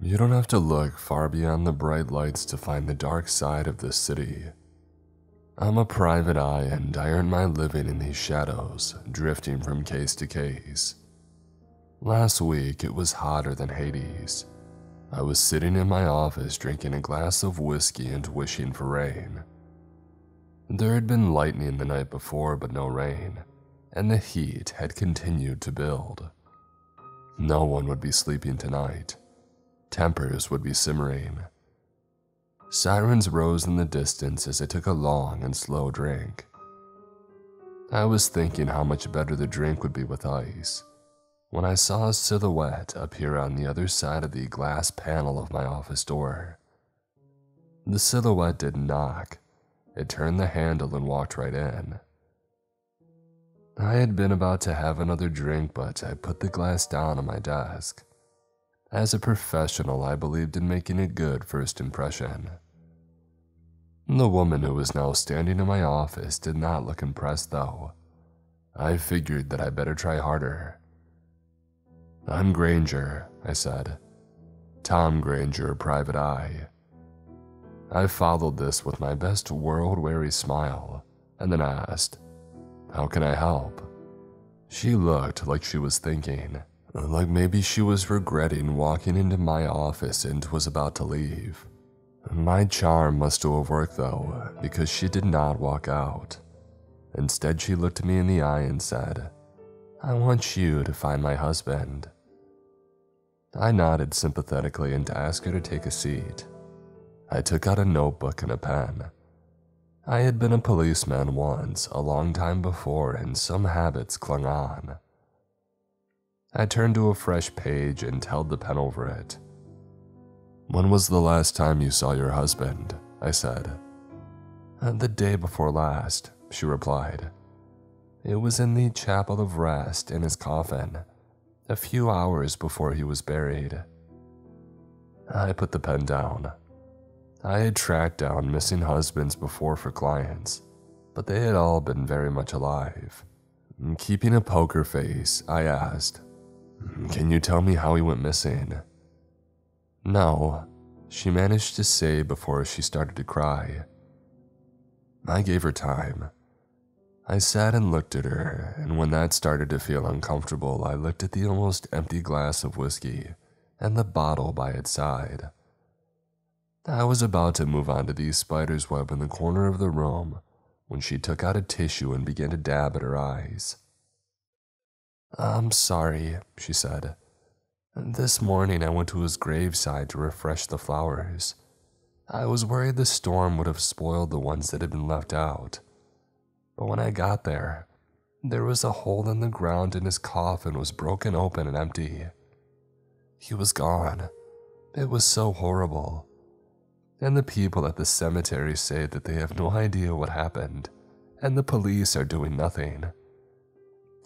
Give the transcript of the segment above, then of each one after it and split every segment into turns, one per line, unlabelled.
You don't have to look far beyond the bright lights to find the dark side of this city. I'm a private eye and I earn my living in these shadows, drifting from case to case. Last week it was hotter than Hades. I was sitting in my office drinking a glass of whiskey and wishing for rain. There had been lightning the night before, but no rain, and the heat had continued to build. No one would be sleeping tonight. Tempers would be simmering. Sirens rose in the distance as I took a long and slow drink. I was thinking how much better the drink would be with ice when I saw a silhouette appear on the other side of the glass panel of my office door. The silhouette didn't knock, it turned the handle and walked right in. I had been about to have another drink, but I put the glass down on my desk. As a professional, I believed in making a good first impression. The woman who was now standing in my office did not look impressed, though. I figured that I better try harder. I'm Granger, I said. Tom Granger, private eye. I followed this with my best world weary smile and then asked, How can I help? She looked like she was thinking. Uh, like maybe she was regretting walking into my office and was about to leave. My charm must have worked though, because she did not walk out. Instead, she looked me in the eye and said, I want you to find my husband. I nodded sympathetically and asked her to take a seat. I took out a notebook and a pen. I had been a policeman once, a long time before, and some habits clung on. I turned to a fresh page and held the pen over it. When was the last time you saw your husband? I said. Uh, the day before last, she replied. It was in the chapel of rest in his coffin, a few hours before he was buried. I put the pen down. I had tracked down missing husbands before for clients, but they had all been very much alive. Keeping a poker face, I asked, can you tell me how he went missing? No, she managed to say before she started to cry. I gave her time. I sat and looked at her, and when that started to feel uncomfortable, I looked at the almost empty glass of whiskey and the bottle by its side. I was about to move on to the spider's web in the corner of the room when she took out a tissue and began to dab at her eyes. I'm sorry, she said. This morning I went to his graveside to refresh the flowers. I was worried the storm would have spoiled the ones that had been left out. But when I got there, there was a hole in the ground and his coffin was broken open and empty. He was gone. It was so horrible. And the people at the cemetery say that they have no idea what happened, and the police are doing nothing.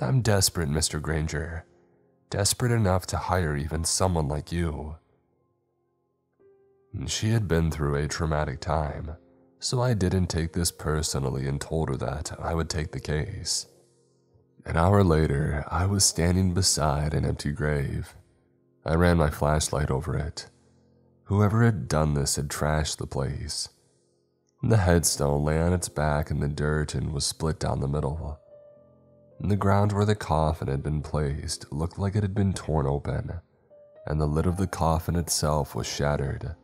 I'm desperate, Mr. Granger. Desperate enough to hire even someone like you. She had been through a traumatic time, so I didn't take this personally and told her that I would take the case. An hour later, I was standing beside an empty grave. I ran my flashlight over it. Whoever had done this had trashed the place. The headstone lay on its back in the dirt and was split down the middle. The ground where the coffin had been placed looked like it had been torn open, and the lid of the coffin itself was shattered.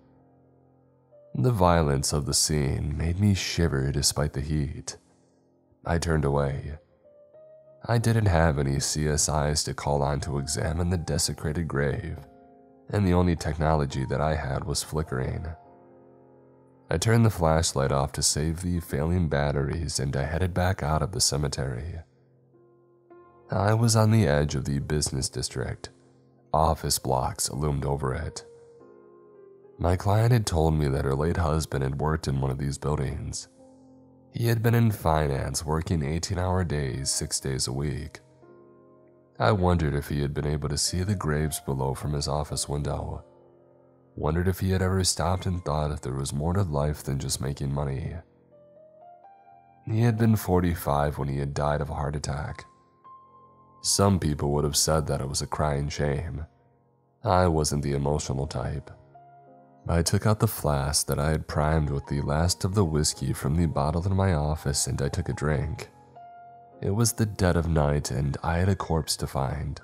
The violence of the scene made me shiver despite the heat. I turned away. I didn't have any CSIs to call on to examine the desecrated grave, and the only technology that I had was flickering. I turned the flashlight off to save the failing batteries and I headed back out of the cemetery. I was on the edge of the business district. Office blocks loomed over it. My client had told me that her late husband had worked in one of these buildings. He had been in finance, working 18 hour days, six days a week. I wondered if he had been able to see the graves below from his office window. Wondered if he had ever stopped and thought if there was more to life than just making money. He had been 45 when he had died of a heart attack. Some people would have said that it was a crying shame. I wasn't the emotional type. I took out the flask that I had primed with the last of the whiskey from the bottle in my office and I took a drink. It was the dead of night and I had a corpse to find.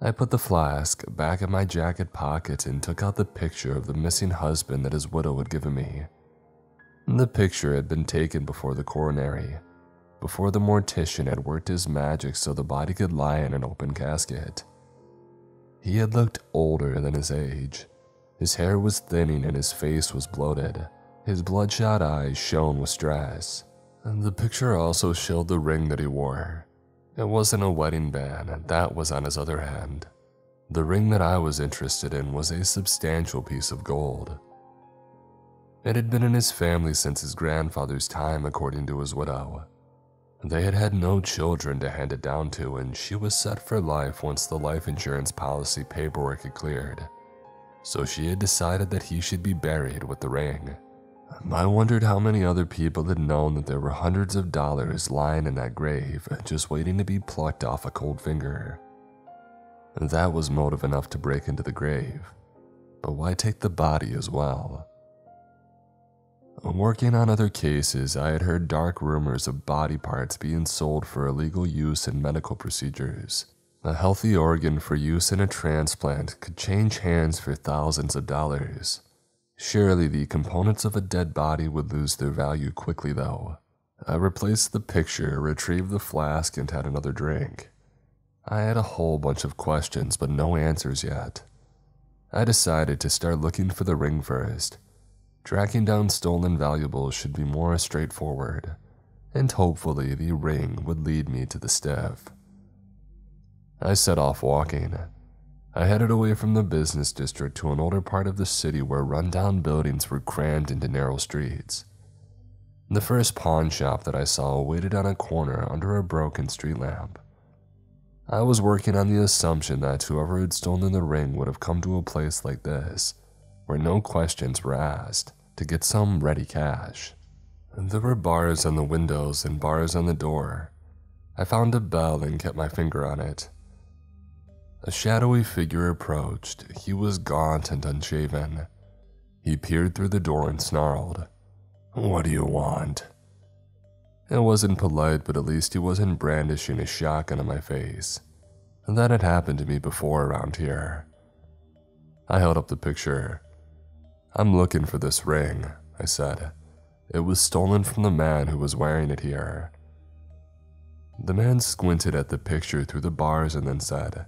I put the flask back in my jacket pocket and took out the picture of the missing husband that his widow had given me. The picture had been taken before the coronary, before the mortician had worked his magic so the body could lie in an open casket. He had looked older than his age. His hair was thinning and his face was bloated. His bloodshot eyes shone with stress. And the picture also showed the ring that he wore. It wasn't a wedding band, and that was on his other hand. The ring that I was interested in was a substantial piece of gold. It had been in his family since his grandfather's time, according to his widow. They had had no children to hand it down to, and she was set for life once the life insurance policy paperwork had cleared. So she had decided that he should be buried with the ring. I wondered how many other people had known that there were hundreds of dollars lying in that grave, just waiting to be plucked off a cold finger. That was motive enough to break into the grave. But why take the body as well? Working on other cases, I had heard dark rumors of body parts being sold for illegal use in medical procedures. A healthy organ for use in a transplant could change hands for thousands of dollars. Surely the components of a dead body would lose their value quickly, though. I replaced the picture, retrieved the flask, and had another drink. I had a whole bunch of questions, but no answers yet. I decided to start looking for the ring first. Tracking down stolen valuables should be more straightforward, and hopefully the ring would lead me to the stiff. I set off walking, I headed away from the business district to an older part of the city where rundown buildings were crammed into narrow streets. The first pawn shop that I saw waited on a corner under a broken street lamp. I was working on the assumption that whoever had stolen the ring would have come to a place like this, where no questions were asked, to get some ready cash. There were bars on the windows and bars on the door. I found a bell and kept my finger on it. A shadowy figure approached. He was gaunt and unshaven. He peered through the door and snarled, What do you want? It wasn't polite, but at least he wasn't brandishing a shotgun in my face. That had happened to me before around here. I held up the picture. I'm looking for this ring, I said. It was stolen from the man who was wearing it here. The man squinted at the picture through the bars and then said,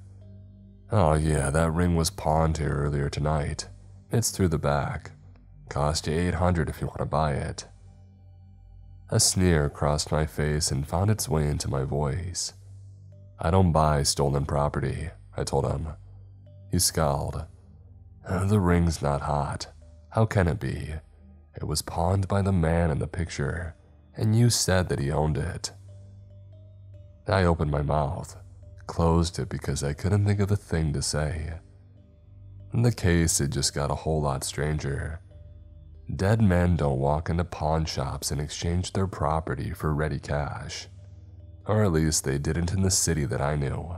Oh, yeah, that ring was pawned here earlier tonight. It's through the back. Cost you 800 if you want to buy it. A sneer crossed my face and found its way into my voice. I don't buy stolen property, I told him. He scowled. The ring's not hot. How can it be? It was pawned by the man in the picture, and you said that he owned it. I opened my mouth, closed it because I couldn't think of a thing to say. In the case, it just got a whole lot stranger. Dead men don't walk into pawn shops and exchange their property for ready cash. Or at least they didn't in the city that I knew.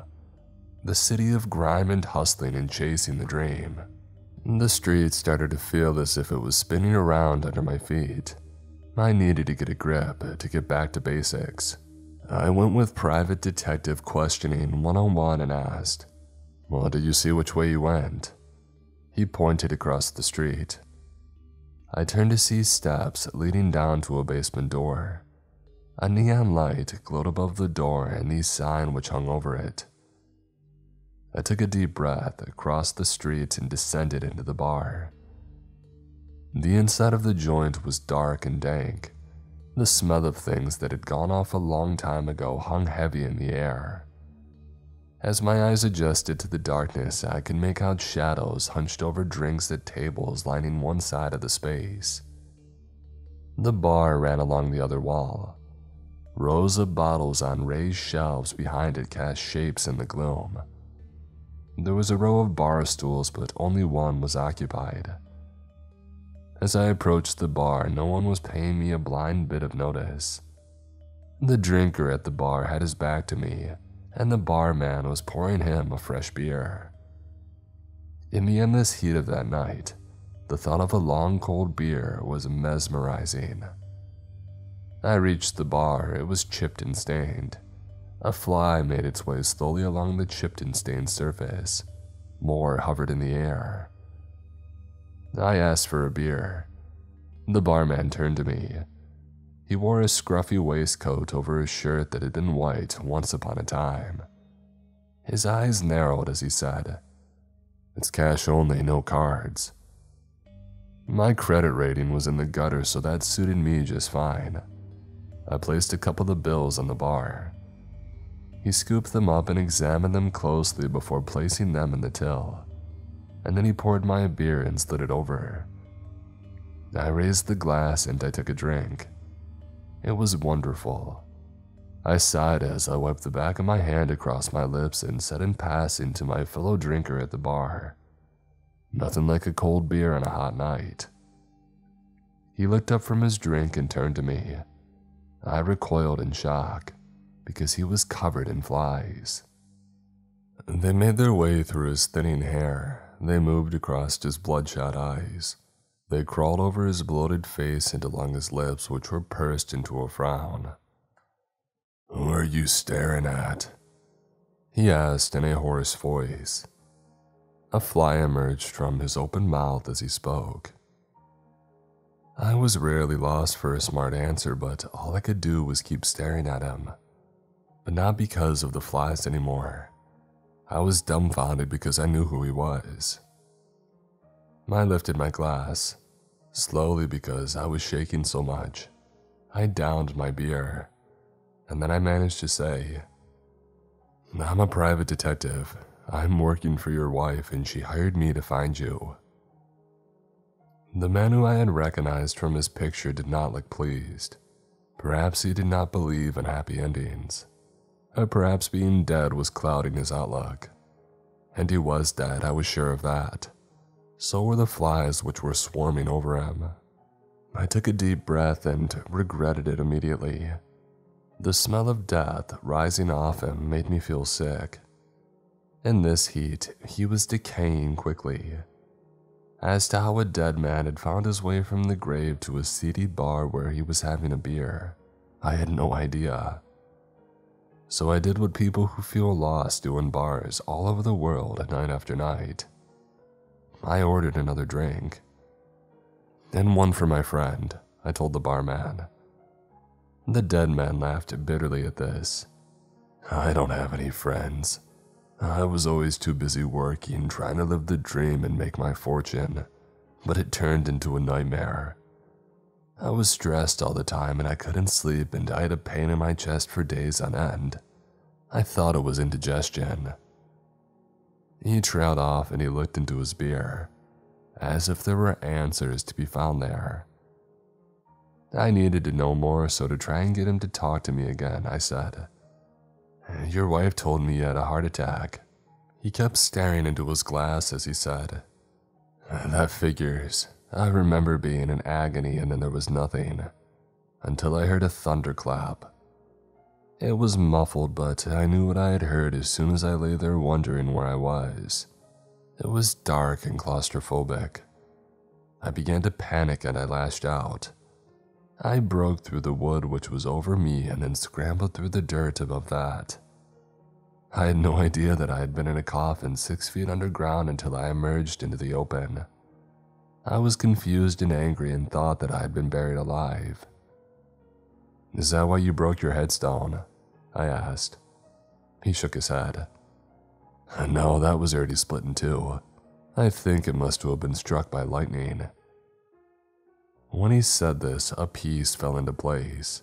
The city of grime and hustling and chasing the dream. The street started to feel as if it was spinning around under my feet. I needed to get a grip to get back to basics. I went with private detective questioning one on one and asked, Well, did you see which way you went? He pointed across the street. I turned to see steps leading down to a basement door. A neon light glowed above the door and the sign which hung over it. I took a deep breath, crossed the street, and descended into the bar. The inside of the joint was dark and dank, the smell of things that had gone off a long time ago hung heavy in the air. As my eyes adjusted to the darkness, I could make out shadows hunched over drinks at tables lining one side of the space. The bar ran along the other wall. Rows of bottles on raised shelves behind it cast shapes in the gloom. There was a row of bar stools, but only one was occupied. As I approached the bar, no one was paying me a blind bit of notice. The drinker at the bar had his back to me, and the barman was pouring him a fresh beer. In the endless heat of that night, the thought of a long cold beer was mesmerizing. I reached the bar, it was chipped and stained. A fly made its way slowly along the chipped and stained surface. More hovered in the air. I asked for a beer. The barman turned to me. He wore a scruffy waistcoat over a shirt that had been white once upon a time. His eyes narrowed as he said, it's cash only, no cards. My credit rating was in the gutter, so that suited me just fine. I placed a couple of bills on the bar. He scooped them up and examined them closely before placing them in the till, and then he poured my beer and slid it over. I raised the glass and I took a drink. It was wonderful. I sighed as I wiped the back of my hand across my lips and said in passing to my fellow drinker at the bar, Nothing like a cold beer on a hot night. He looked up from his drink and turned to me. I recoiled in shock because he was covered in flies. They made their way through his thinning hair. They moved across his bloodshot eyes. They crawled over his bloated face and along his lips, which were pursed into a frown. Who are you staring at? He asked in a hoarse voice. A fly emerged from his open mouth as he spoke. I was rarely lost for a smart answer, but all I could do was keep staring at him. But not because of the flies anymore. I was dumbfounded because I knew who he was. I lifted my glass, slowly because I was shaking so much. I downed my beer and then I managed to say, I'm a private detective. I'm working for your wife, and she hired me to find you. The man who I had recognized from his picture did not look pleased. Perhaps he did not believe in happy endings. Or perhaps being dead was clouding his outlook. And he was dead, I was sure of that. So were the flies which were swarming over him. I took a deep breath and regretted it immediately. The smell of death rising off him made me feel sick. In this heat, he was decaying quickly. As to how a dead man had found his way from the grave to a seedy bar where he was having a beer, I had no idea. So I did what people who feel lost do in bars all over the world night after night. I ordered another drink. And one for my friend, I told the barman. The dead man laughed bitterly at this. I don't have any friends. I was always too busy working, trying to live the dream and make my fortune, but it turned into a nightmare. I was stressed all the time and I couldn't sleep, and I had a pain in my chest for days on end. I thought it was indigestion. He trailed off and he looked into his beer, as if there were answers to be found there. I needed to know more, so to try and get him to talk to me again, I said, Your wife told me you had a heart attack. He kept staring into his glass as he said, That figures. I remember being in agony and then there was nothing, until I heard a thunderclap. It was muffled, but I knew what I had heard as soon as I lay there wondering where I was. It was dark and claustrophobic. I began to panic and I lashed out. I broke through the wood which was over me and then scrambled through the dirt above that. I had no idea that I had been in a coffin six feet underground until I emerged into the open. I was confused and angry and thought that I had been buried alive. Is that why you broke your headstone? I asked. He shook his head. No, that was already split in two. I think it must have been struck by lightning. When he said this, a piece fell into place.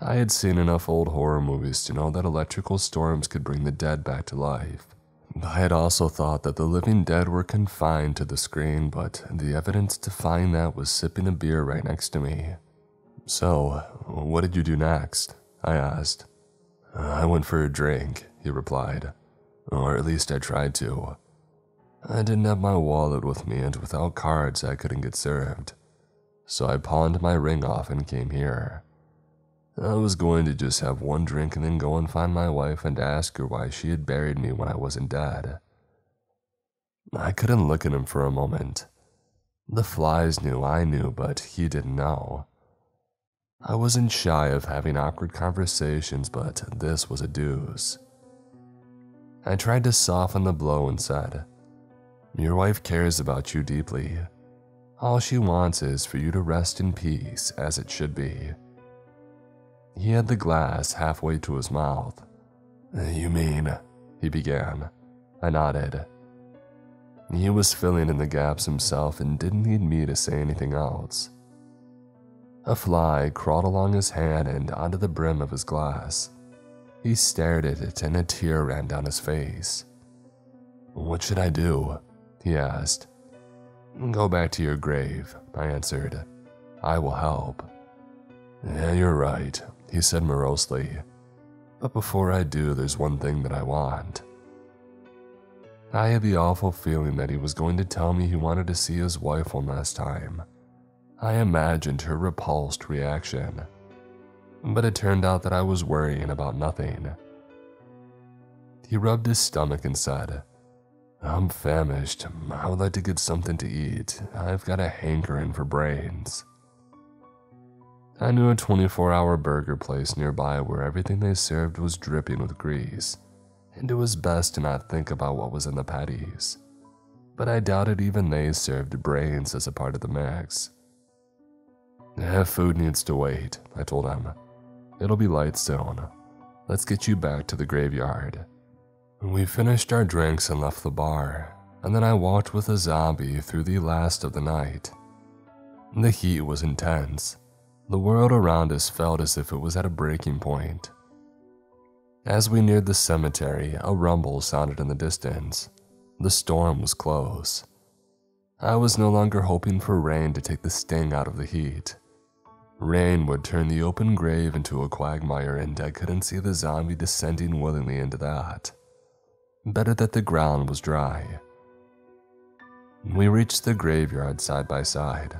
I had seen enough old horror movies to know that electrical storms could bring the dead back to life. I had also thought that the living dead were confined to the screen, but the evidence to find that was sipping a beer right next to me. So, what did you do next? I asked. I went for a drink, he replied. Or at least I tried to. I didn't have my wallet with me, and without cards, I couldn't get served so I pawned my ring off and came here. I was going to just have one drink and then go and find my wife and ask her why she had buried me when I wasn't dead. I couldn't look at him for a moment. The flies knew I knew, but he didn't know. I wasn't shy of having awkward conversations, but this was a deuce. I tried to soften the blow and said, Your wife cares about you deeply. All she wants is for you to rest in peace as it should be. He had the glass halfway to his mouth. You mean, he began. I nodded. He was filling in the gaps himself and didn't need me to say anything else. A fly crawled along his hand and onto the brim of his glass. He stared at it and a tear ran down his face. What should I do? he asked. Go back to your grave, I answered. I will help. Yeah, you're right, he said morosely. But before I do, there's one thing that I want. I had the awful feeling that he was going to tell me he wanted to see his wife one last time. I imagined her repulsed reaction. But it turned out that I was worrying about nothing. He rubbed his stomach and said, I'm famished. I would like to get something to eat. I've got a hankering for brains. I knew a 24 hour burger place nearby where everything they served was dripping with grease, and it was best to not think about what was in the patties. But I doubted even they served brains as a part of the mix. Eh, food needs to wait, I told him. It'll be light soon. Let's get you back to the graveyard. We finished our drinks and left the bar, and then I walked with a zombie through the last of the night. The heat was intense, the world around us felt as if it was at a breaking point. As we neared the cemetery, a rumble sounded in the distance. The storm was close. I was no longer hoping for rain to take the sting out of the heat. Rain would turn the open grave into a quagmire, and I couldn't see the zombie descending willingly into that. Better that the ground was dry. We reached the graveyard side by side.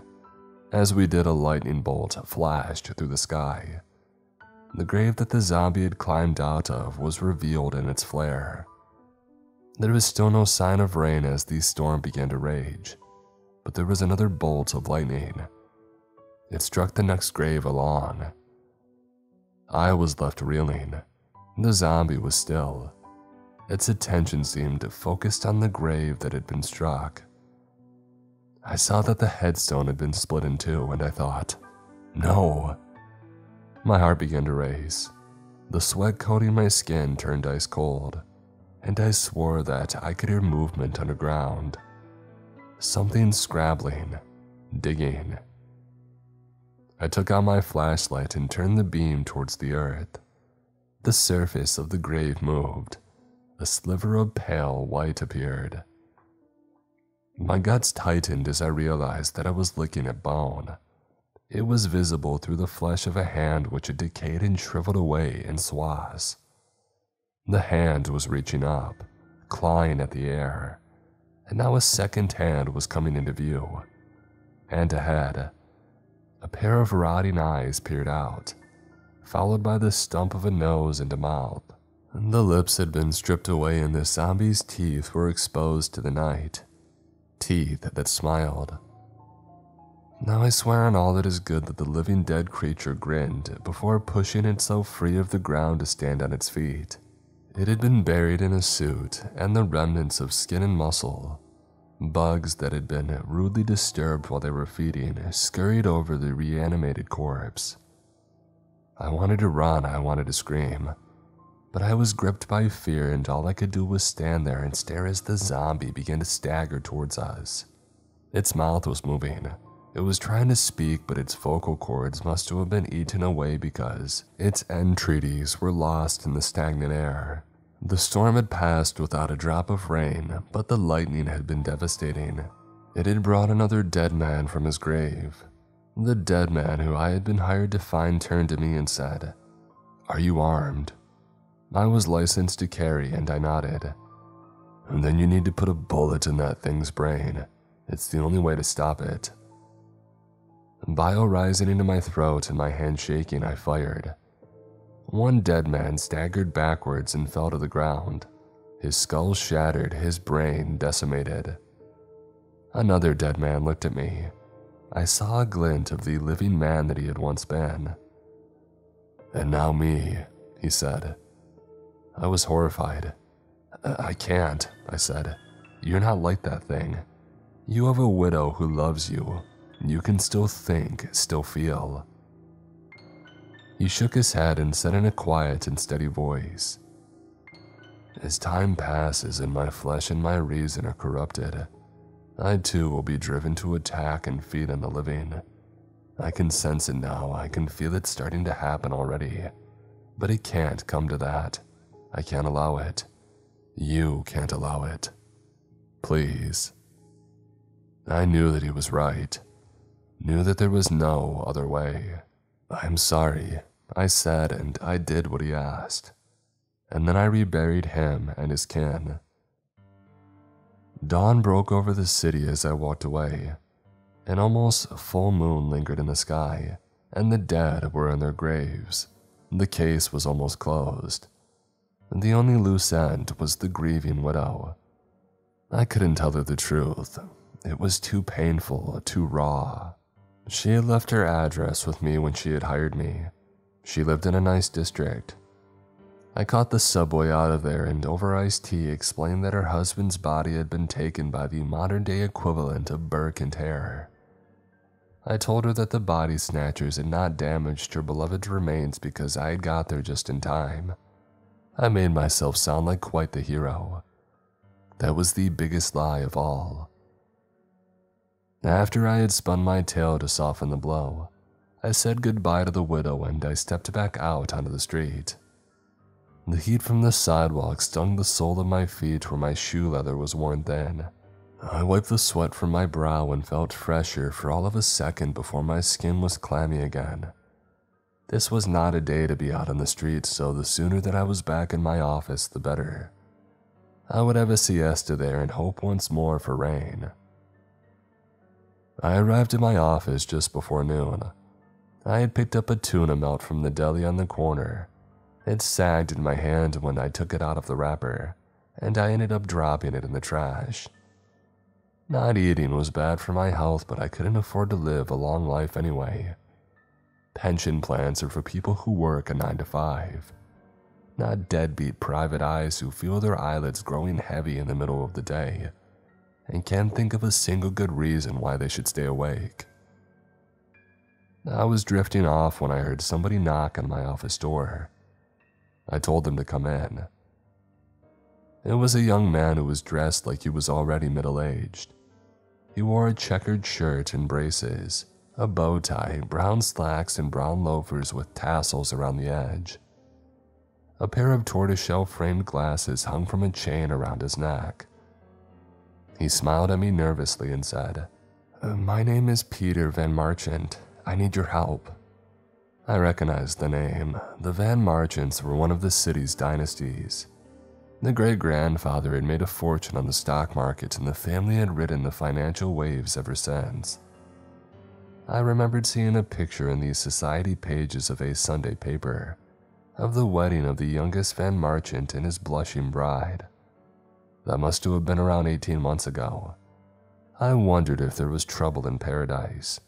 As we did, a lightning bolt flashed through the sky. The grave that the zombie had climbed out of was revealed in its flare. There was still no sign of rain as the storm began to rage, but there was another bolt of lightning. It struck the next grave along. I was left reeling. The zombie was still. Its attention seemed focused on the grave that had been struck. I saw that the headstone had been split in two, and I thought, no. My heart began to race. The sweat coating my skin turned ice cold, and I swore that I could hear movement underground. Something scrabbling, digging. I took out my flashlight and turned the beam towards the earth. The surface of the grave moved. A sliver of pale white appeared. My guts tightened as I realized that I was looking at bone. It was visible through the flesh of a hand which had decayed and shriveled away in swaths. The hand was reaching up, clawing at the air, and now a second hand was coming into view. And ahead, a pair of rotting eyes peered out, followed by the stump of a nose and a mouth. The lips had been stripped away and the zombie's teeth were exposed to the night teeth that smiled. Now I swear on all that is good that the living dead creature grinned before pushing itself free of the ground to stand on its feet. It had been buried in a suit and the remnants of skin and muscle. Bugs that had been rudely disturbed while they were feeding scurried over the reanimated corpse. I wanted to run, I wanted to scream, but I was gripped by fear, and all I could do was stand there and stare as the zombie began to stagger towards us. Its mouth was moving. It was trying to speak, but its vocal cords must have been eaten away because its entreaties were lost in the stagnant air. The storm had passed without a drop of rain, but the lightning had been devastating. It had brought another dead man from his grave. The dead man who I had been hired to find turned to me and said, Are you armed? I was licensed to carry and I nodded. And then you need to put a bullet in that thing's brain. It's the only way to stop it. Bile rising into my throat and my hand shaking, I fired. One dead man staggered backwards and fell to the ground, his skull shattered, his brain decimated. Another dead man looked at me. I saw a glint of the living man that he had once been. And now me, he said. I was horrified. I can't, I said. You're not like that thing. You have a widow who loves you. You can still think, still feel. He shook his head and said in a quiet and steady voice, As time passes and my flesh and my reason are corrupted, I too will be driven to attack and feed on the living. I can sense it now, I can feel it starting to happen already. But it can't come to that. I can't allow it. You can't allow it. Please. I knew that he was right. Knew that there was no other way. I'm sorry, I said, and I did what he asked. And then I reburied him and his kin. Dawn broke over the city as I walked away. An almost full moon lingered in the sky, and the dead were in their graves. The case was almost closed. The only loose end was the grieving widow. I couldn't tell her the truth. It was too painful, too raw. She had left her address with me when she had hired me. She lived in a nice district. I caught the subway out of there and over iced tea explained that her husband's body had been taken by the modern day equivalent of Burke and Hare. I told her that the body snatchers had not damaged her beloved's remains because I had got there just in time. I made myself sound like quite the hero. That was the biggest lie of all. After I had spun my tale to soften the blow, I said goodbye to the widow and I stepped back out onto the street. The heat from the sidewalk stung the sole of my feet where my shoe leather was worn thin. I wiped the sweat from my brow and felt fresher for all of a second before my skin was clammy again. This was not a day to be out on the streets, so the sooner that I was back in my office, the better. I would have a siesta there and hope once more for rain. I arrived at my office just before noon. I had picked up a tuna melt from the deli on the corner. It sagged in my hand when I took it out of the wrapper, and I ended up dropping it in the trash. Not eating was bad for my health, but I couldn't afford to live a long life anyway. Pension plans are for people who work a 9 to 5, not deadbeat private eyes who feel their eyelids growing heavy in the middle of the day and can't think of a single good reason why they should stay awake. I was drifting off when I heard somebody knock on my office door. I told them to come in. It was a young man who was dressed like he was already middle aged. He wore a checkered shirt and braces, a bow tie, brown slacks, and brown loafers with tassels around the edge. A pair of tortoiseshell framed glasses hung from a chain around his neck. He smiled at me nervously and said, uh, My name is Peter Van Marchant. I need your help. I recognized the name. The Van Marchants were one of the city's dynasties. The great grandfather had made a fortune on the stock market, and the family had ridden the financial waves ever since. I remembered seeing a picture in the society pages of a Sunday paper of the wedding of the youngest Van Marchant and his blushing bride. That must have been around 18 months ago. I wondered if there was trouble in paradise.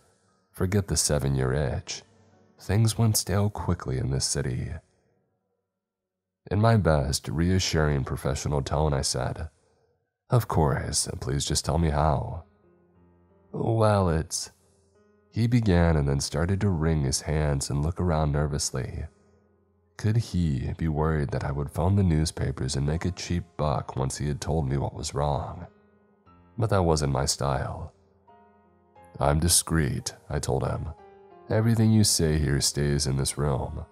Forget the seven year itch. Things went stale quickly in this city. In my best, reassuring professional tone, I said, Of course, and please just tell me how. Well, it's. He began and then started to wring his hands and look around nervously. Could he be worried that I would phone the newspapers and make a cheap buck once he had told me what was wrong? But that wasn't my style. I'm discreet, I told him. Everything you say here stays in this room.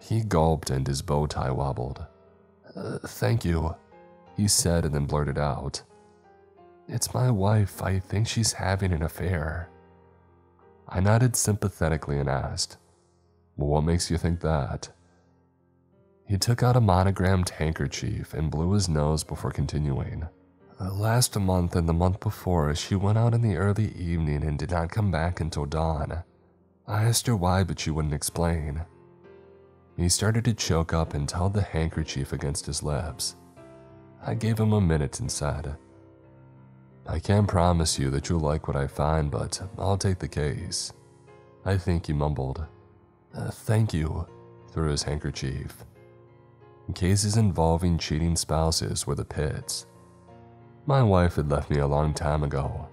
He gulped and his bow tie wobbled. Uh, thank you, he said and then blurted out. It's my wife. I think she's having an affair. I nodded sympathetically and asked, What makes you think that? He took out a monogrammed handkerchief and blew his nose before continuing. Last month and the month before, she went out in the early evening and did not come back until dawn. I asked her why, but she wouldn't explain. He started to choke up and held the handkerchief against his lips. I gave him a minute and said, I can't promise you that you'll like what I find, but I'll take the case. I think he mumbled. Uh, thank you, through his handkerchief. Cases involving cheating spouses were the pits. My wife had left me a long time ago,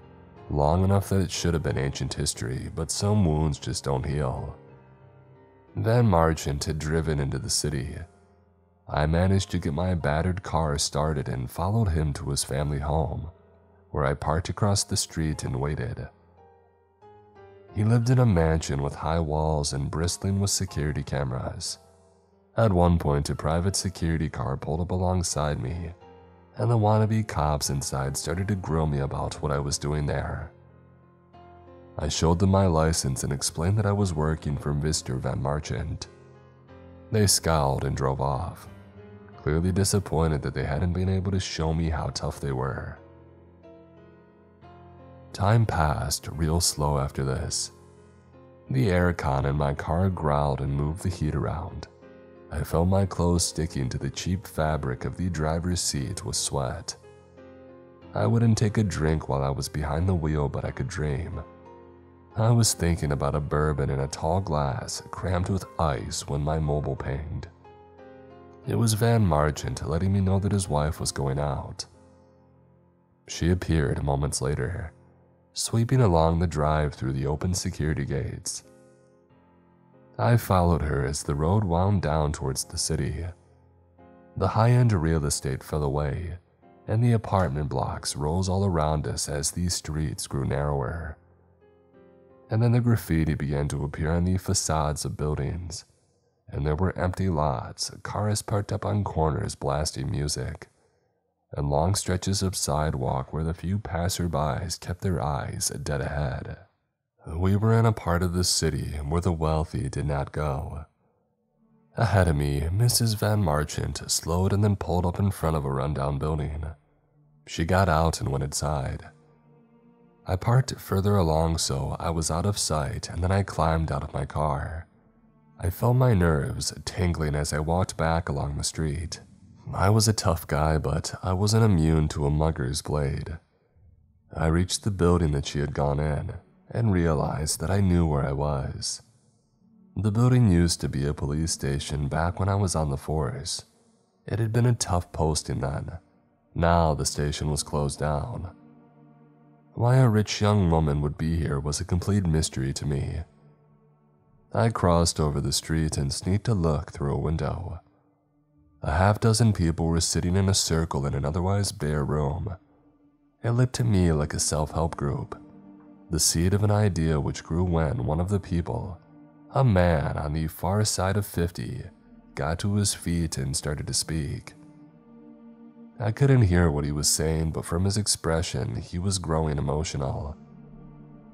long enough that it should have been ancient history, but some wounds just don't heal. Van Marchant had driven into the city. I managed to get my battered car started and followed him to his family home, where I parked across the street and waited. He lived in a mansion with high walls and bristling with security cameras. At one point, a private security car pulled up alongside me, and the wannabe cops inside started to grill me about what I was doing there. I showed them my license and explained that I was working for Mr. Van Marchant. They scowled and drove off, clearly disappointed that they hadn't been able to show me how tough they were. Time passed real slow after this. The aircon in my car growled and moved the heat around. I felt my clothes sticking to the cheap fabric of the driver's seat with sweat. I wouldn't take a drink while I was behind the wheel, but I could dream. I was thinking about a bourbon in a tall glass crammed with ice when my mobile pinged. It was Van Marchant letting me know that his wife was going out. She appeared moments later, sweeping along the drive through the open security gates. I followed her as the road wound down towards the city. The high end real estate fell away, and the apartment blocks rose all around us as these streets grew narrower. And then the graffiti began to appear on the facades of buildings, and there were empty lots, cars parked up on corners blasting music and long stretches of sidewalk where the few passerbys kept their eyes dead ahead. We were in a part of the city where the wealthy did not go. Ahead of me, Mrs. Van Marchant slowed and then pulled up in front of a rundown building. She got out and went inside. I parked further along so I was out of sight and then I climbed out of my car. I felt my nerves tingling as I walked back along the street. I was a tough guy, but I wasn't immune to a mugger's blade. I reached the building that she had gone in and realized that I knew where I was. The building used to be a police station back when I was on the force. It had been a tough posting then. Now the station was closed down. Why a rich young woman would be here was a complete mystery to me. I crossed over the street and sneaked a look through a window. A half dozen people were sitting in a circle in an otherwise bare room. It looked to me like a self help group, the seed of an idea which grew when one of the people, a man on the far side of 50, got to his feet and started to speak. I couldn't hear what he was saying, but from his expression, he was growing emotional.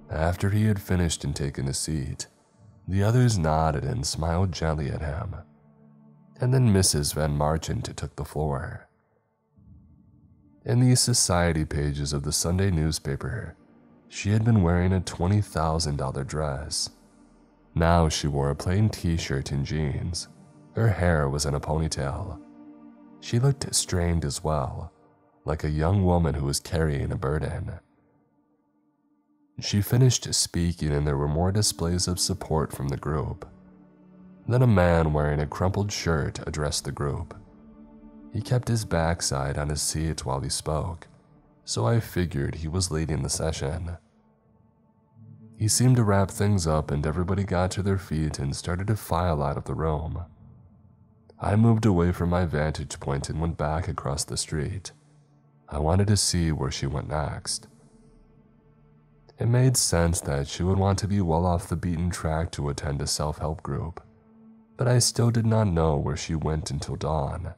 After he had finished and taken a seat, the others nodded and smiled gently at him and then Mrs. Van Marchant took the floor. In the society pages of the Sunday newspaper, she had been wearing a $20,000 dress. Now she wore a plain t shirt and jeans. Her hair was in a ponytail. She looked strained as well, like a young woman who was carrying a burden. She finished speaking, and there were more displays of support from the group. Then a man wearing a crumpled shirt addressed the group. He kept his backside on his seat while he spoke, so I figured he was leading the session. He seemed to wrap things up, and everybody got to their feet and started to file out of the room. I moved away from my vantage point and went back across the street. I wanted to see where she went next. It made sense that she would want to be well off the beaten track to attend a self help group but I still did not know where she went until dawn.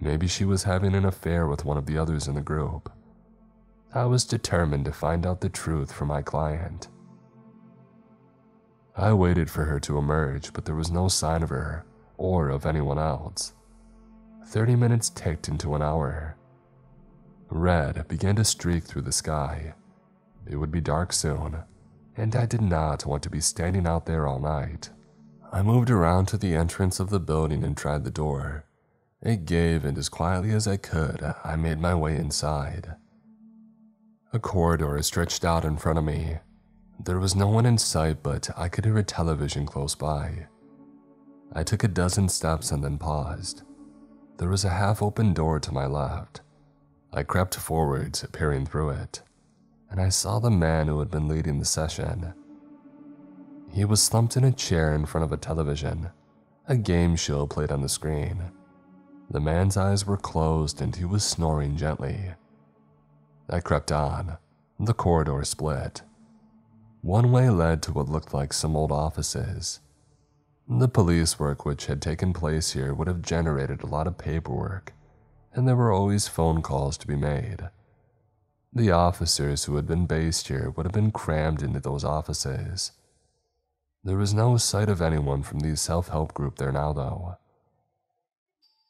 Maybe she was having an affair with one of the others in the group. I was determined to find out the truth for my client. I waited for her to emerge, but there was no sign of her or of anyone else. Thirty minutes ticked into an hour. Red began to streak through the sky. It would be dark soon, and I did not want to be standing out there all night. I moved around to the entrance of the building and tried the door. It gave, and as quietly as I could, I made my way inside. A corridor stretched out in front of me. There was no one in sight, but I could hear a television close by. I took a dozen steps and then paused. There was a half open door to my left. I crept forwards, peering through it, and I saw the man who had been leading the session. He was slumped in a chair in front of a television. A game show played on the screen. The man's eyes were closed and he was snoring gently. I crept on. The corridor split. One way led to what looked like some old offices. The police work which had taken place here would have generated a lot of paperwork, and there were always phone calls to be made. The officers who had been based here would have been crammed into those offices. There was no sight of anyone from the self help group there now, though.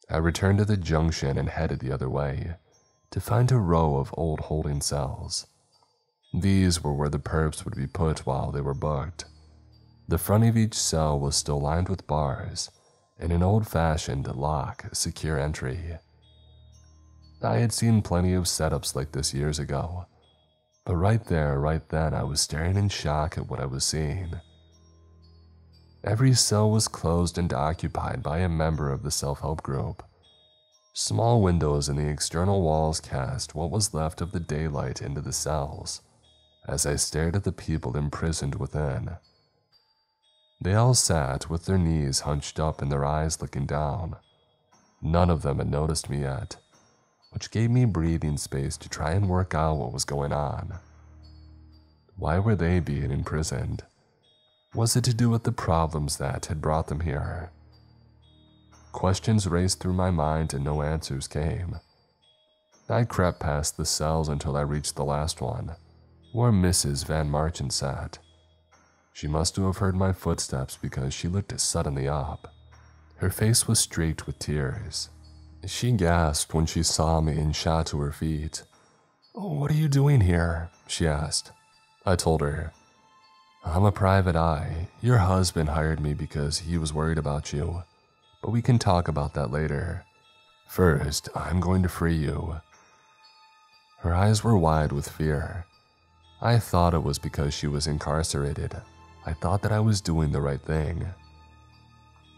I returned to the junction and headed the other way to find a row of old holding cells. These were where the perps would be put while they were booked. The front of each cell was still lined with bars and an old fashioned lock secure entry. I had seen plenty of setups like this years ago, but right there, right then, I was staring in shock at what I was seeing. Every cell was closed and occupied by a member of the self help group. Small windows in the external walls cast what was left of the daylight into the cells as I stared at the people imprisoned within. They all sat with their knees hunched up and their eyes looking down. None of them had noticed me yet, which gave me breathing space to try and work out what was going on. Why were they being imprisoned? Was it to do with the problems that had brought them here? Questions raced through my mind and no answers came. I crept past the cells until I reached the last one, where Mrs. Van Marchant sat. She must have heard my footsteps because she looked suddenly up. Her face was streaked with tears. She gasped when she saw me and shot to her feet. Oh, what are you doing here? she asked. I told her. I'm a private eye. Your husband hired me because he was worried about you. But we can talk about that later. First, I'm going to free you. Her eyes were wide with fear. I thought it was because she was incarcerated. I thought that I was doing the right thing.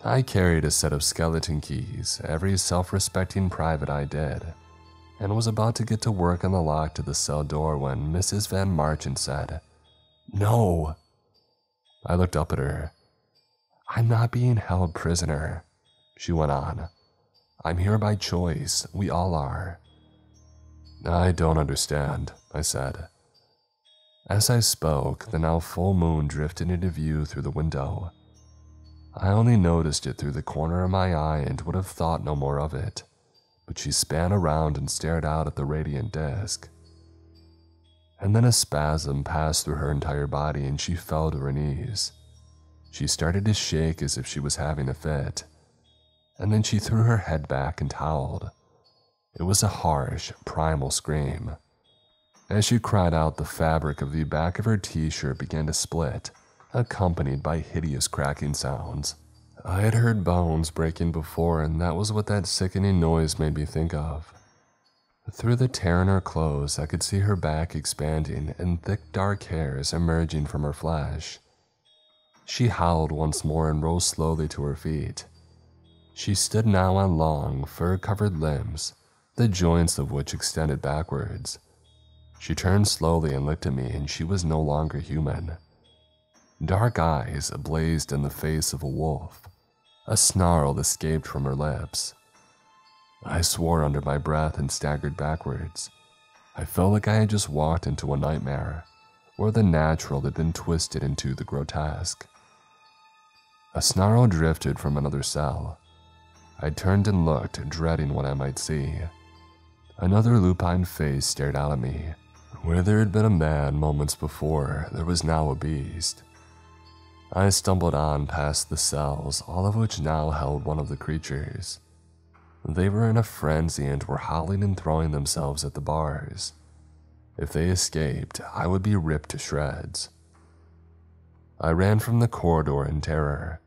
I carried a set of skeleton keys, every self respecting private eye did, and was about to get to work on the lock to the cell door when Mrs. Van Marchant said, No. I looked up at her. I'm not being held prisoner, she went on. I'm here by choice. We all are. I don't understand, I said. As I spoke, the now full moon drifted into view through the window. I only noticed it through the corner of my eye and would have thought no more of it, but she span around and stared out at the radiant disk. And then a spasm passed through her entire body and she fell to her knees. She started to shake as if she was having a fit, and then she threw her head back and howled. It was a harsh, primal scream. As she cried out, the fabric of the back of her t shirt began to split, accompanied by hideous cracking sounds. I had heard bones breaking before, and that was what that sickening noise made me think of. Through the tear in her clothes, I could see her back expanding and thick dark hairs emerging from her flesh. She howled once more and rose slowly to her feet. She stood now on long, fur covered limbs, the joints of which extended backwards. She turned slowly and looked at me, and she was no longer human. Dark eyes blazed in the face of a wolf. A snarl escaped from her lips. I swore under my breath and staggered backwards. I felt like I had just walked into a nightmare, where the natural had been twisted into the grotesque. A snarl drifted from another cell. I turned and looked, dreading what I might see. Another lupine face stared out at me, where there had been a man moments before, there was now a beast. I stumbled on past the cells, all of which now held one of the creatures. They were in a frenzy and were howling and throwing themselves at the bars. If they escaped, I would be ripped to shreds. I ran from the corridor in terror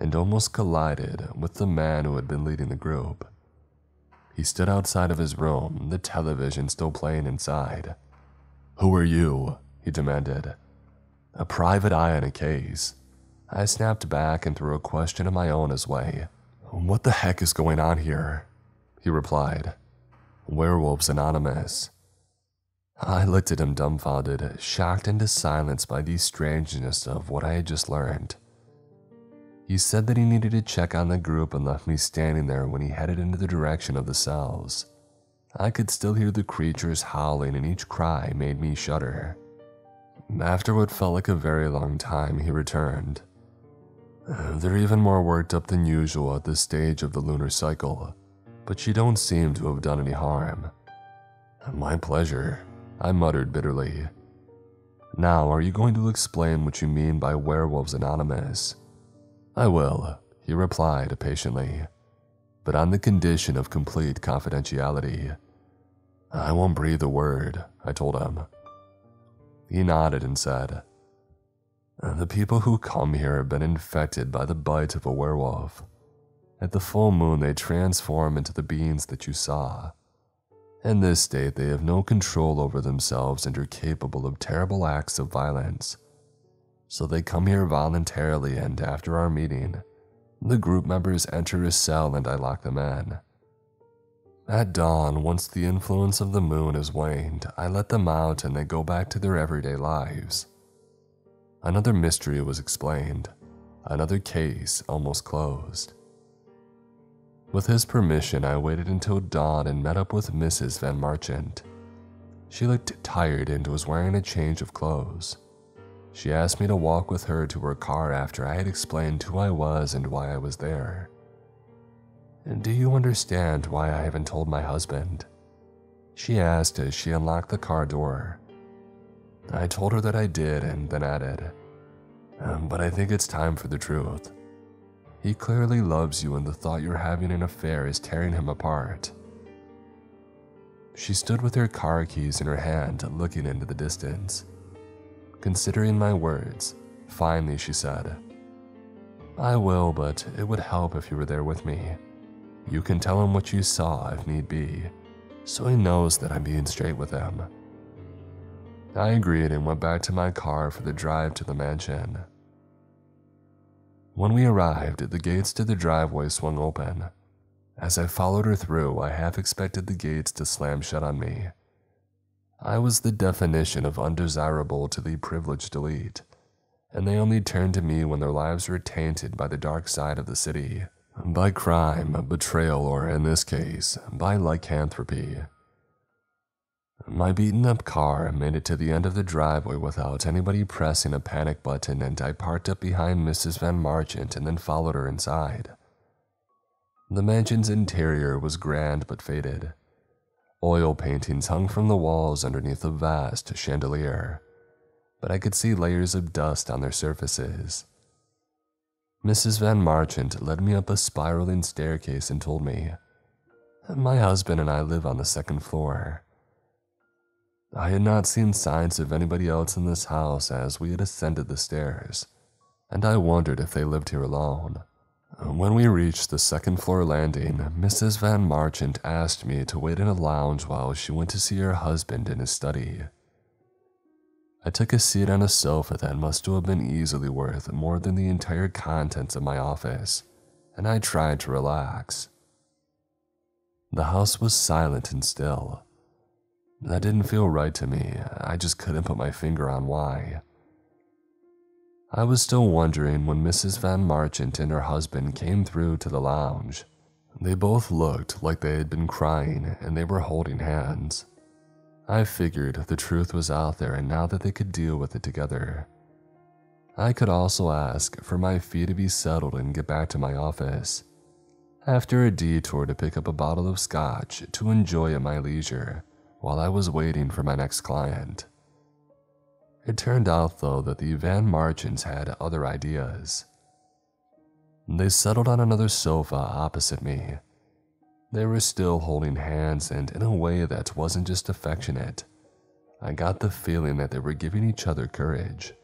and almost collided with the man who had been leading the group. He stood outside of his room, the television still playing inside. Who are you? he demanded. A private eye on a case. I snapped back and threw a question of my own his way. What the heck is going on here? He replied. Werewolves Anonymous. I looked at him dumbfounded, shocked into silence by the strangeness of what I had just learned. He said that he needed to check on the group and left me standing there when he headed into the direction of the cells. I could still hear the creatures howling, and each cry made me shudder. After what felt like a very long time, he returned. They're even more worked up than usual at this stage of the lunar cycle, but you don't seem to have done any harm. My pleasure, I muttered bitterly. Now, are you going to explain what you mean by Werewolves Anonymous? I will, he replied patiently, but on the condition of complete confidentiality. I won't breathe a word, I told him. He nodded and said, The people who come here have been infected by the bite of a werewolf. At the full moon, they transform into the beings that you saw. In this state, they have no control over themselves and are capable of terrible acts of violence. So they come here voluntarily, and after our meeting, the group members enter a cell and I lock them in. At dawn, once the influence of the moon has waned, I let them out and they go back to their everyday lives. Another mystery was explained, another case almost closed. With his permission, I waited until dawn and met up with Mrs. Van Marchant. She looked tired and was wearing a change of clothes. She asked me to walk with her to her car after I had explained who I was and why I was there. And do you understand why I haven't told my husband? She asked as she unlocked the car door. I told her that I did and then added, um, But I think it's time for the truth. He clearly loves you, and the thought you're having an affair is tearing him apart. She stood with her car keys in her hand, looking into the distance. Considering my words, finally she said, I will, but it would help if you were there with me. You can tell him what you saw if need be, so he knows that I'm being straight with him. I agreed and went back to my car for the drive to the mansion. When we arrived, the gates to the driveway swung open. As I followed her through, I half expected the gates to slam shut on me. I was the definition of undesirable to the privileged elite, and they only turned to me when their lives were tainted by the dark side of the city, by crime, betrayal, or in this case, by lycanthropy. My beaten up car made it to the end of the driveway without anybody pressing a panic button, and I parked up behind Mrs. Van Marchant and then followed her inside. The mansion's interior was grand but faded. Oil paintings hung from the walls underneath a vast chandelier, but I could see layers of dust on their surfaces. Mrs. Van Marchant led me up a spiraling staircase and told me, My husband and I live on the second floor. I had not seen signs of anybody else in this house as we had ascended the stairs, and I wondered if they lived here alone. When we reached the second floor landing, Mrs. Van Marchant asked me to wait in a lounge while she went to see her husband in his study. I took a seat on a sofa that must have been easily worth more than the entire contents of my office, and I tried to relax. The house was silent and still. That didn't feel right to me, I just couldn't put my finger on why. I was still wondering when Mrs. Van Marchant and her husband came through to the lounge. They both looked like they had been crying and they were holding hands. I figured the truth was out there and now that they could deal with it together. I could also ask for my fee to be settled and get back to my office. After a detour to pick up a bottle of scotch to enjoy at my leisure while I was waiting for my next client. It turned out, though, that the Van Marchants had other ideas. They settled on another sofa opposite me. They were still holding hands, and in a way that wasn't just affectionate. I got the feeling that they were giving each other courage.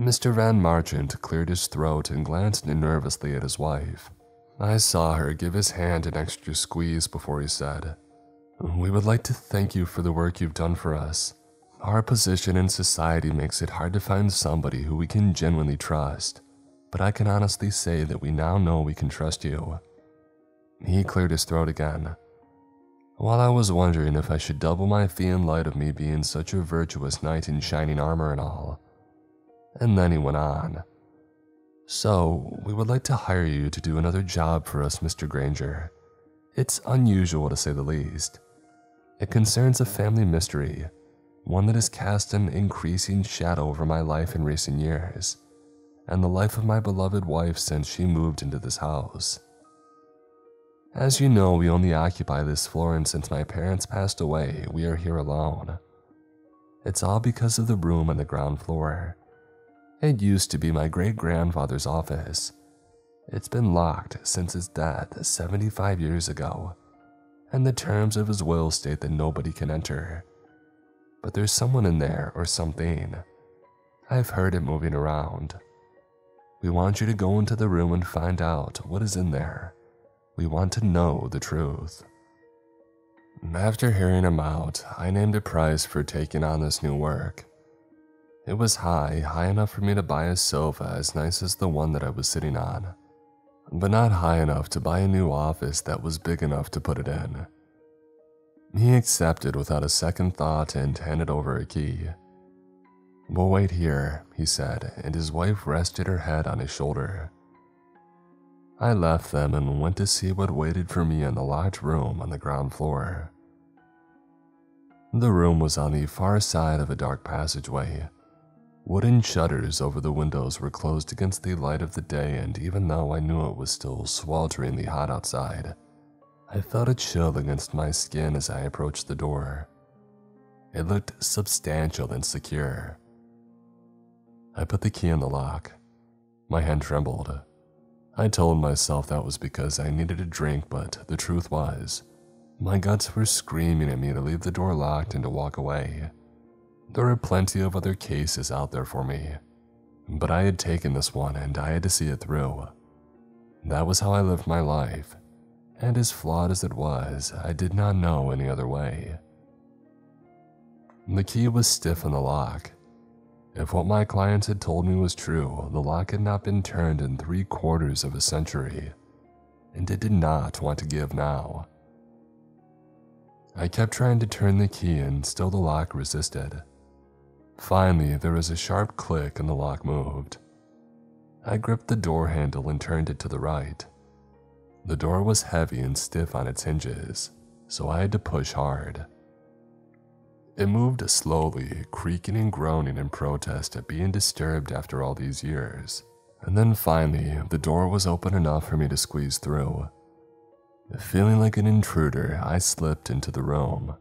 Mr. Van Marchant cleared his throat and glanced nervously at his wife. I saw her give his hand an extra squeeze before he said, We would like to thank you for the work you've done for us. Our position in society makes it hard to find somebody who we can genuinely trust, but I can honestly say that we now know we can trust you. He cleared his throat again. While I was wondering if I should double my fee in light of me being such a virtuous knight in shining armor and all. And then he went on. So, we would like to hire you to do another job for us, Mr. Granger. It's unusual to say the least. It concerns a family mystery, one that has cast an increasing shadow over my life in recent years, and the life of my beloved wife since she moved into this house. As you know, we only occupy this floor, and since my parents passed away, we are here alone. It's all because of the room on the ground floor. It used to be my great grandfather's office. It's been locked since his death 75 years ago, and the terms of his will state that nobody can enter. But there's someone in there or something. I've heard it moving around. We want you to go into the room and find out what is in there. We want to know the truth. After hearing him out, I named a price for taking on this new work. It was high, high enough for me to buy a sofa as nice as the one that I was sitting on, but not high enough to buy a new office that was big enough to put it in. He accepted without a second thought and handed over a key. We'll wait here, he said, and his wife rested her head on his shoulder. I left them and went to see what waited for me in the large room on the ground floor. The room was on the far side of a dark passageway, Wooden shutters over the windows were closed against the light of the day, and even though I knew it was still swelteringly hot outside, I felt a chill against my skin as I approached the door. It looked substantial and secure. I put the key in the lock. My hand trembled. I told myself that was because I needed a drink, but the truth was, my guts were screaming at me to leave the door locked and to walk away. There are plenty of other cases out there for me, but I had taken this one and I had to see it through. That was how I lived my life, and as flawed as it was, I did not know any other way. The key was stiff in the lock. If what my clients had told me was true, the lock had not been turned in three quarters of a century, and it did not want to give now. I kept trying to turn the key and still the lock resisted. Finally, there was a sharp click and the lock moved. I gripped the door handle and turned it to the right. The door was heavy and stiff on its hinges, so I had to push hard. It moved slowly, creaking and groaning in protest at being disturbed after all these years. And then finally, the door was open enough for me to squeeze through. Feeling like an intruder, I slipped into the room.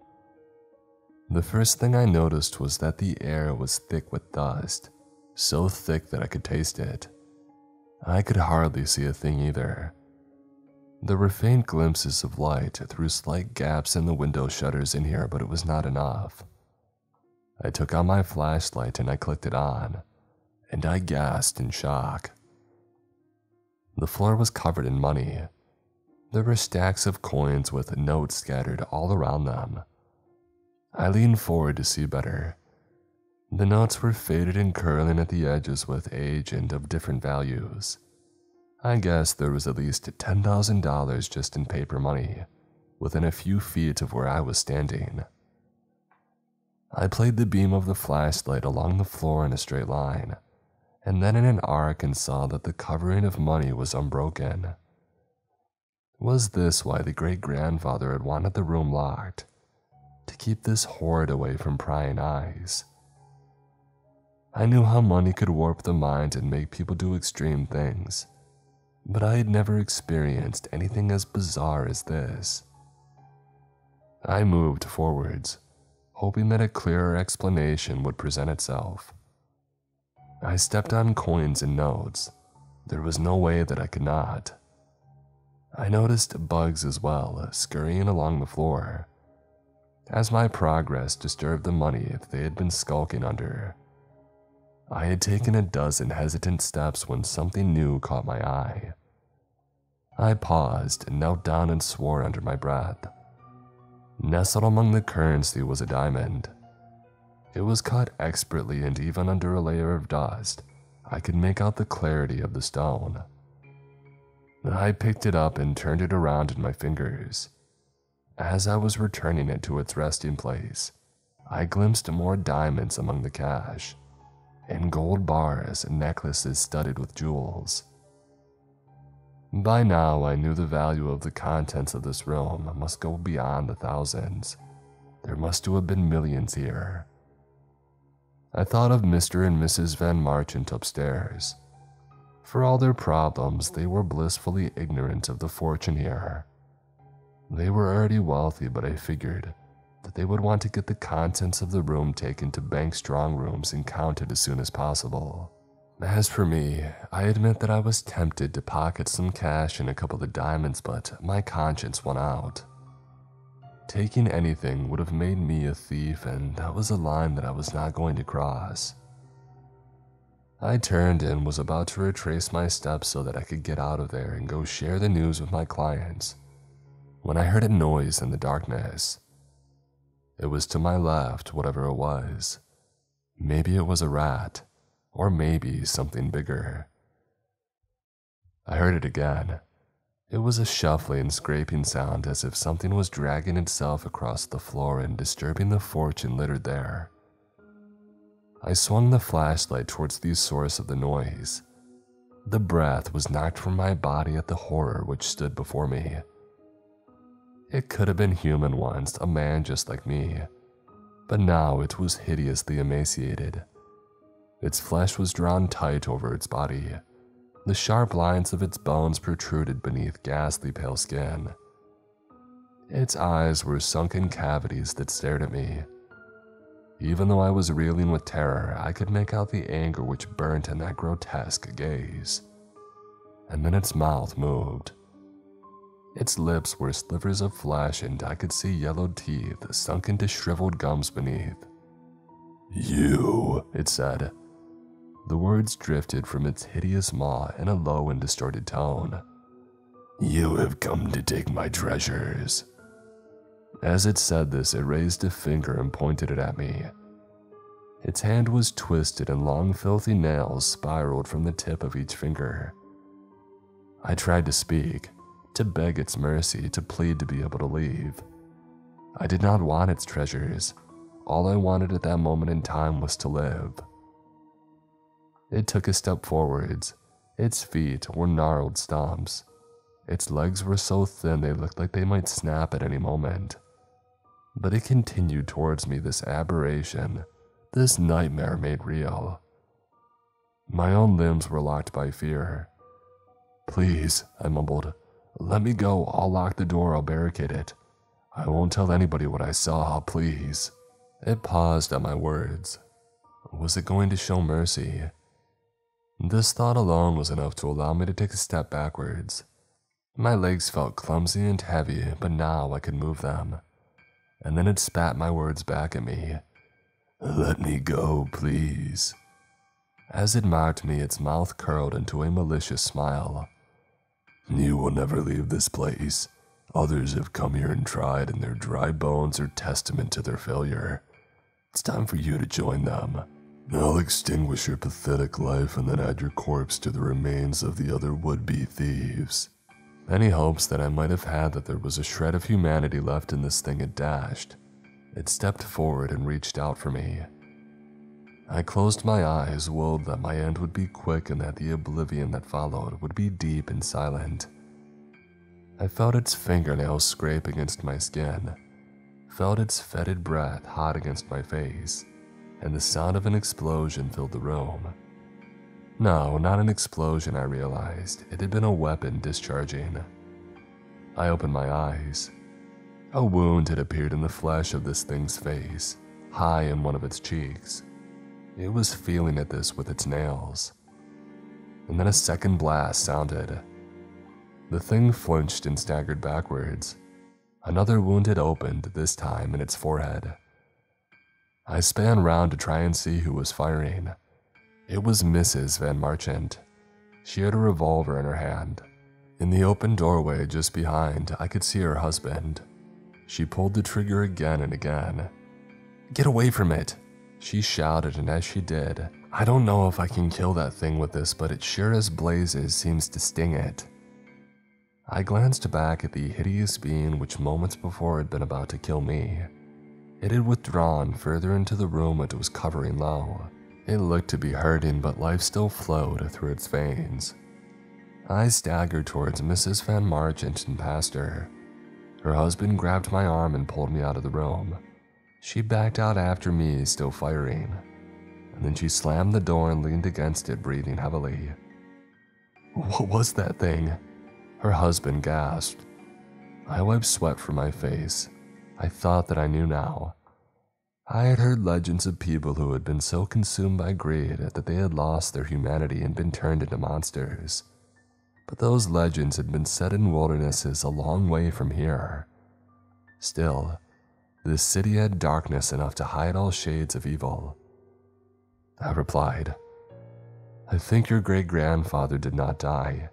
The first thing I noticed was that the air was thick with dust, so thick that I could taste it. I could hardly see a thing either. There were faint glimpses of light through slight gaps in the window shutters in here, but it was not enough. I took out my flashlight and I clicked it on, and I gasped in shock. The floor was covered in money. There were stacks of coins with notes scattered all around them. I leaned forward to see better. The notes were faded and curling at the edges with age and of different values. I guessed there was at least $10,000 just in paper money, within a few feet of where I was standing. I played the beam of the flashlight along the floor in a straight line, and then in an arc and saw that the covering of money was unbroken. Was this why the great grandfather had wanted the room locked? To keep this hoard away from prying eyes. I knew how money could warp the mind and make people do extreme things, but I had never experienced anything as bizarre as this. I moved forwards, hoping that a clearer explanation would present itself. I stepped on coins and notes. There was no way that I could not. I noticed bugs as well, scurrying along the floor as my progress disturbed the money if they had been skulking under. I had taken a dozen hesitant steps when something new caught my eye. I paused and knelt down and swore under my breath. Nestled among the currency was a diamond. It was cut expertly, and even under a layer of dust, I could make out the clarity of the stone. I picked it up and turned it around in my fingers. As I was returning it to its resting place, I glimpsed more diamonds among the cash, and gold bars and necklaces studded with jewels. By now, I knew the value of the contents of this room must go beyond the thousands. There must have been millions here. I thought of Mr. and Mrs. Van Marchant upstairs. For all their problems, they were blissfully ignorant of the fortune here. They were already wealthy, but I figured that they would want to get the contents of the room taken to bank strong rooms and counted as soon as possible. As for me, I admit that I was tempted to pocket some cash and a couple of diamonds, but my conscience won out. Taking anything would have made me a thief, and that was a line that I was not going to cross. I turned and was about to retrace my steps so that I could get out of there and go share the news with my clients when I heard a noise in the darkness. It was to my left, whatever it was. Maybe it was a rat, or maybe something bigger. I heard it again. It was a shuffling, scraping sound as if something was dragging itself across the floor and disturbing the fortune littered there. I swung the flashlight towards the source of the noise. The breath was knocked from my body at the horror which stood before me. It could have been human once, a man just like me. But now it was hideously emaciated. Its flesh was drawn tight over its body. The sharp lines of its bones protruded beneath ghastly pale skin. Its eyes were sunken cavities that stared at me. Even though I was reeling with terror, I could make out the anger which burnt in that grotesque gaze. And then its mouth moved. Its lips were slivers of flesh, and I could see yellowed teeth sunk into shriveled gums beneath. You, it said. The words drifted from its hideous maw in a low and distorted tone. You have come to take my treasures. As it said this, it raised a finger and pointed it at me. Its hand was twisted, and long, filthy nails spiraled from the tip of each finger. I tried to speak, to beg its mercy, to plead to be able to leave. I did not want its treasures. All I wanted at that moment in time was to live. It took a step forwards. Its feet were gnarled stumps. Its legs were so thin they looked like they might snap at any moment. But it continued towards me, this aberration, this nightmare made real. My own limbs were locked by fear. Please, I mumbled, let me go. I'll lock the door, I'll barricade it. I won't tell anybody what I saw, please. It paused at my words. Was it going to show mercy? This thought alone was enough to allow me to take a step backwards. My legs felt clumsy and heavy, but now I could move them. And then it spat my words back at me. Let me go, please. As it mocked me, its mouth curled into a malicious smile. You will never leave this place. Others have come here and tried, and their dry bones are testament to their failure. It's time for you to join them. I'll extinguish your pathetic life and then add your corpse to the remains of the other would be thieves. Any hopes that I might have had that there was a shred of humanity left in this thing had dashed. It stepped forward and reached out for me. I closed my eyes, willed that my end would be quick and that the oblivion that followed would be deep and silent. I felt its fingernails scrape against my skin, felt its fetid breath hot against my face, and the sound of an explosion filled the room. No, not an explosion, I realized. It had been a weapon discharging. I opened my eyes. A wound had appeared in the flesh of this thing's face, high in one of its cheeks. It was feeling at this with its nails. And then a second blast sounded. The thing flinched and staggered backwards. Another wound had opened, this time in its forehead. I span round to try and see who was firing. It was Mrs. Van Marchant. She had a revolver in her hand. In the open doorway just behind, I could see her husband. She pulled the trigger again and again. Get away from it, She shouted, and as she did, I don't know if I can kill that thing with this, but it sure as blazes seems to sting it. I glanced back at the hideous being which moments before had been about to kill me. It had withdrawn further into the room it was covering low. It looked to be hurting, but life still flowed through its veins. I staggered towards Mrs. Van Marchant and past her. Her husband grabbed my arm and pulled me out of the room. She backed out after me, still firing. And then she slammed the door and leaned against it, breathing heavily. What was that thing? Her husband gasped. I wiped sweat from my face. I thought that I knew now. I had heard legends of people who had been so consumed by greed that they had lost their humanity and been turned into monsters. But those legends had been set in wildernesses a long way from here. Still, this city had darkness enough to hide all shades of evil. I replied, I think your great grandfather did not die.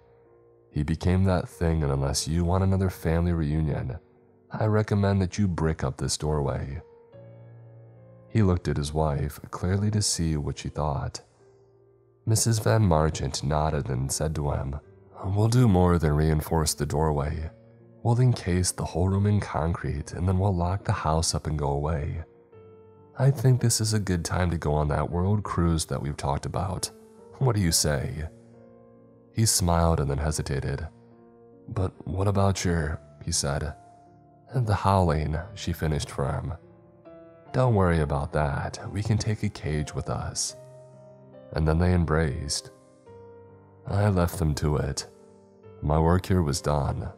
He became that thing, and unless you want another family reunion, I recommend that you brick up this doorway. He looked at his wife, clearly to see what she thought. Mrs. Van Marchant nodded and said to him, We'll do more than reinforce the doorway. We'll encase the whole room in concrete and then we'll lock the house up and go away. I think this is a good time to go on that world cruise that we've talked about. What do you say? He smiled and then hesitated. But what about your, he said. The howling, she finished for him. Don't worry about that, we can take a cage with us. And then they embraced. I left them to it. My work here was done.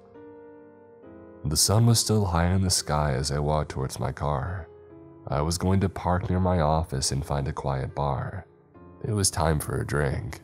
The sun was still high in the sky as I walked towards my car. I was going to park near my office and find a quiet bar. It was time for a drink.